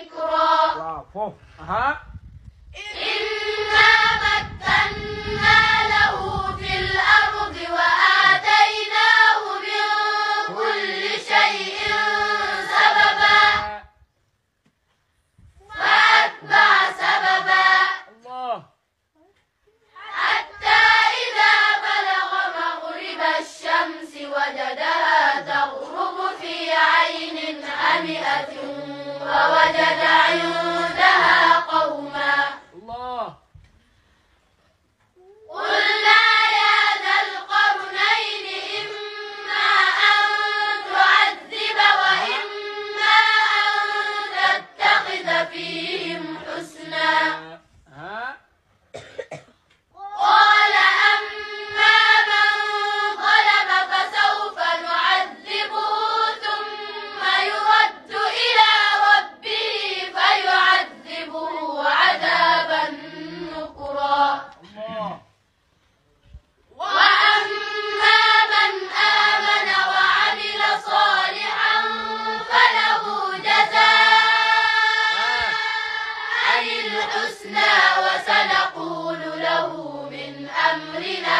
ذكرا برافو أها. إنا مكنا له في الأرض وآتيناه من كل شيء سببا. فأتبع سببا. الله. حتى إذا بلغ مغرب الشمس وجدها تغرب في عين حمئة Happy الحسنى وسنقول له من أمرنا